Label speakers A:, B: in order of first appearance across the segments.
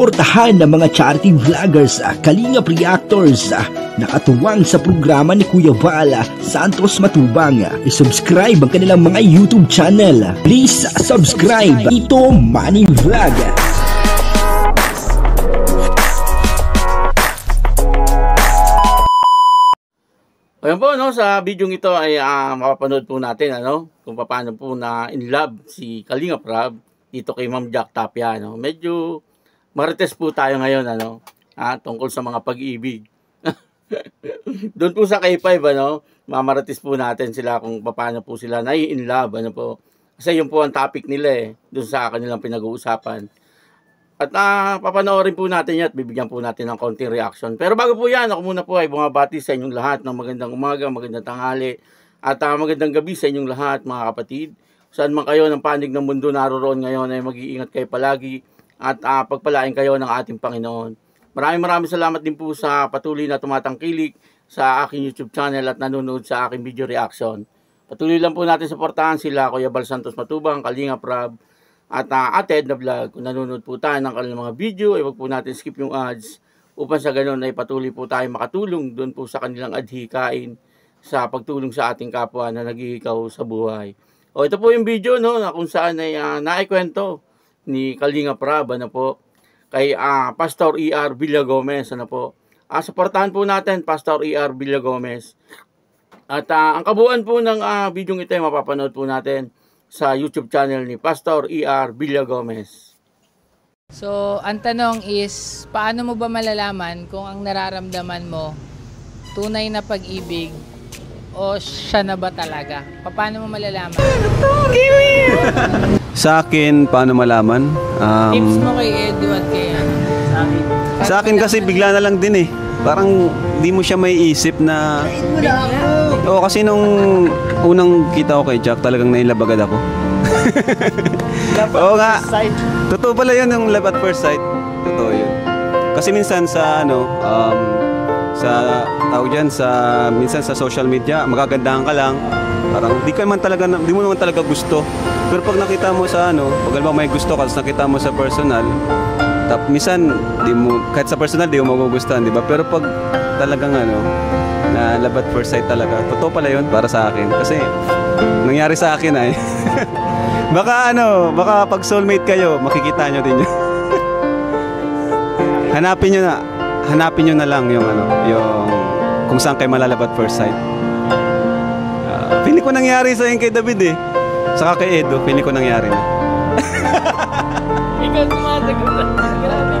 A: suportahan ng mga charity vloggers, ah, kalingap reactors ah, nakatuwang sa programa ni Kuya Vala Santos Matubang. Ah, I-subscribe ang kanilang mga YouTube channel. Please ah, subscribe. Ito Money Vlog.
B: Ayan po, no, sa video ito ay uh, mapapanood po natin ano, kung paano po na in love si Kalinga Prab dito kay Ma'am Jack Tapia. No. Medyo marites po tayo ngayon ano, ah, tungkol sa mga pag-ibig. Doon po sa K5, ano, mamaratis po natin sila kung paano po sila na in love. Ano po. Kasi yun po ang topic nila eh, doon sa kanilang pinag-uusapan. At uh, papanoorin po natin yan at bibigyan po natin ng konting reaction. Pero bago po yan, ako muna po ay bumabati sa inyong lahat ng magandang umaga, magandang tanghali, at uh, magandang gabi sa inyong lahat mga kapatid. Saan man kayo ng panig ng mundo naroon ngayon ay mag-iingat kayo palagi at uh, pagpalain kayo ng ating Panginoon. Maraming maraming salamat din po sa patuloy na tumatangkilik sa aking YouTube channel at nanonood sa aking video reaction. Patuloy lang po natin suportahan sila Kuya Bal Santos Matubang, Kalinga Prab, at uh, Ate Edna Vlog, kung nanonood po tayo ng kanilang mga video, ay wag po natin skip yung ads upang sa ganun ay patuloy po tayo makatulong doon po sa kanilang adhikain sa pagtulong sa ating kapwa na naghihikaw sa buhay. O ito po yung video no, na kung saan ay uh, naikwento ni Kalinga Prab na po kay uh, Pastor E.R. Villagomez ano po. Uh, suportahan po natin Pastor E.R. Villagomez. At uh, ang kabuuan po ng uh, video ito ay mapapanood po natin sa YouTube channel ni Pastor E.R. Villa Gomez.
C: So, ang tanong is, paano mo ba malalaman kung ang nararamdaman mo tunay na pag-ibig o siya na ba talaga? Paano mo malalaman?
D: Sa akin, paano malaman? Um,
C: Tips mo kay Edu at kay ano?
D: Sa akin kasi bigla na lang din eh. Parang di mo siya may isip na... Oo, kasi nung unang kita ko kay Jack, talagang nailabag agad ako. Oo nga. Totoo pala yun yung love at first sight. Totoo yun. Kasi minsan sa ano, um, sa tawag dyan, sa minsan sa social media, magagandahan ka lang. Parang di ka man talaga, di mo naman talaga gusto. Pero pag nakita mo sa ano, pag alam may gusto ka, tapos nakita mo sa personal, tap minsan di mo kahit sa personal di mo magugustuhan, di ba? Pero pag talagang ano, na love at first sight talaga. Totoo pala yun para sa akin. Kasi nangyari sa akin ay. baka ano, baka pag soulmate kayo, makikita nyo din yun. hanapin nyo na, hanapin nyo na lang yung ano, yung kung saan kayo malalab at first sight. Feeling ko nangyari sa kay David eh. Saka kay Edo, feeling ko nangyari na.
C: Ikaw sumasagot na. Grabe,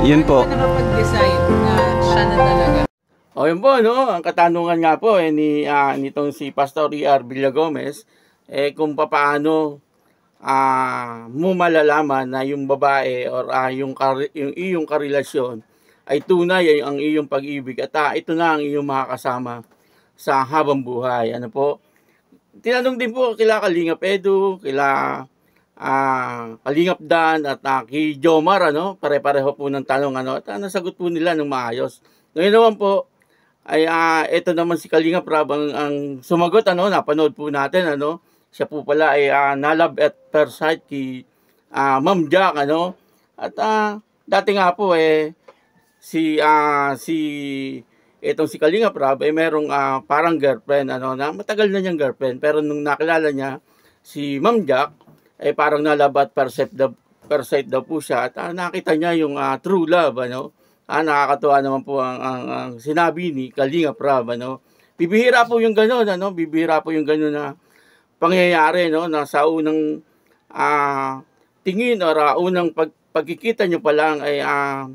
D: Yun po.
C: Ano nakapag-decide na siya na talaga?
B: O yun po, no? Ang katanungan nga po eh, ni, uh, nitong si Pastor E.R. Villagomez, eh kung paano uh, mo malalaman na yung babae or uh, yung, kar- yung iyong karelasyon ay tunay ay ang iyong pag-ibig at uh, ito na ang iyong makakasama sa habang buhay. Ano po? Tinanong din po kila Kalinga Pedo, kila uh, Kalingap Dan at uh, kay Jomar, ano, pare-pareho po ng tanong, ano, at uh, nasagot po nila ng maayos. Ngayon naman po, ay uh, ito naman si Kalingap Rab ang, ang sumagot, ano, napanood po natin, ano, siya po pala ay uh, nalab at per sight kay uh, Ma'am Jack, ano, at uh, dati nga po, eh, si, uh, si, itong si Kalinga Prab ay merong uh, parang girlfriend ano na matagal na niyang girlfriend. Pero nung nakilala niya si Ma'am Jack eh parang nalabat percept daw, percept daw po siya. At ah, nakita niya yung uh, true love ano. Ah, nakakatuwa naman po ang, ang, ang sinabi ni Kalinga Prab ano. Bibihira po yung gano'n ano. Bibihira po yung gano'n na pangyayari no na sa unang uh, tingin or uh, unang pag, pagkikita nyo pa lang ay uh,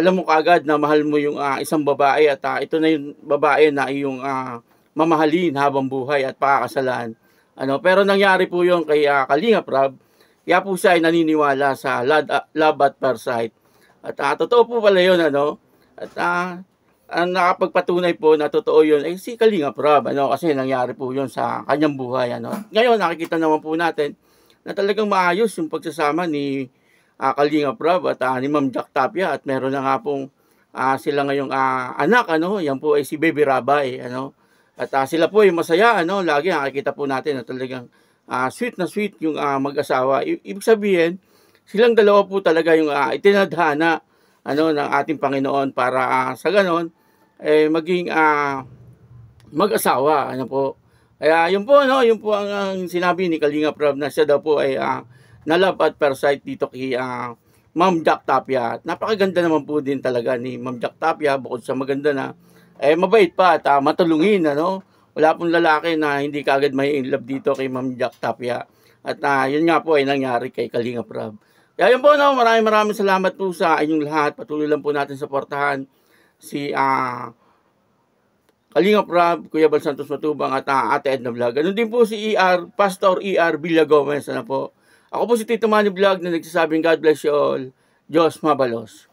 B: alam mo kagad na mahal mo yung uh, isang babae at uh, ito na yung babae na iyong uh, mamahalin habang buhay at pakakasalan. Ano, pero nangyari po yung kay uh, Kalinga Prab. Kaya po siya ay naniniwala sa lad, uh, love at first. At uh, totoo po pala yun, ano? At uh, ang nakapagpatunay po na totoo yun ay si Kalinga Prab, ano? Kasi nangyari po yun sa kanyang buhay, ano? Ngayon, nakikita naman po natin na talagang maayos yung pagsasama ni uh, Kalinga Prab at uh, ni Ma'am Jack Tapia at meron na nga pong uh, sila ngayong uh, anak, ano? Yan po ay si Baby Rabay, ano? At uh, sila po ay masaya, ano, lagi nakikita po natin na talagang uh, sweet na sweet yung uh, mag-asawa. I- ibig sabihin, silang dalawa po talaga yung uh, itinadhana ano ng ating Panginoon para uh, sa ganon eh maging uh, mag-asawa ano po kaya yun po no yun po ang, ang sinabi ni Kalinga Prab na siya daw po ay uh, nalab at parasite dito kay uh, Ma'am Jack Tapia napakaganda naman po din talaga ni Ma'am Jack Tapia bukod sa maganda na eh mabait pa at uh, matulungin ano wala pong lalaki na hindi kagad may in love dito kay Ma'am Jack Tapia at uh, yun nga po ay nangyari kay Kalinga Prab kaya yun po, no, maraming maraming salamat po sa inyong lahat. Patuloy lang po natin supportahan si uh, Kalinga Prab, Kuya Bal Santos Matubang at uh, Ate Edna Vlog. Ganun din po si ER, Pastor ER Villa Gomez. Ano po? Ako po si Tito Manny Vlog na nagsasabing God bless you all. Diyos mabalos.